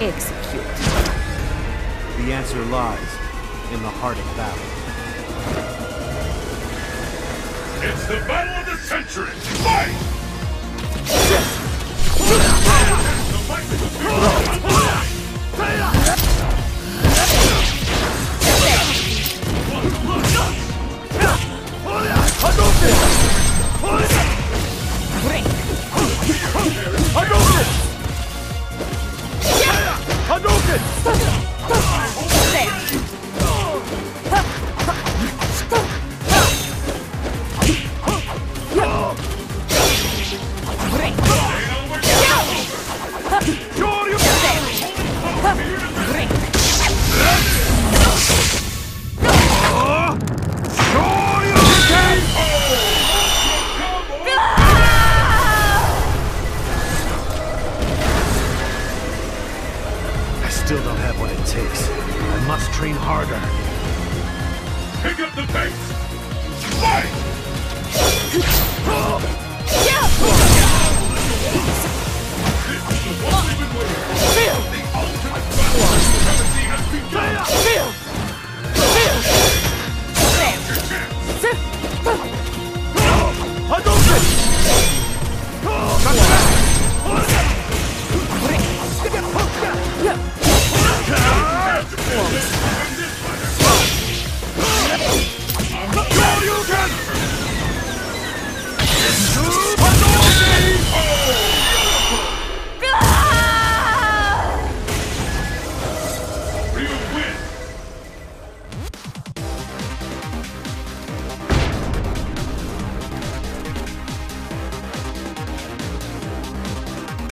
Execute. The answer lies in the heart of battle. It's the battle of the century! Fight! I still don't have what it takes. I must train harder. Pick up the pace! Fight! como.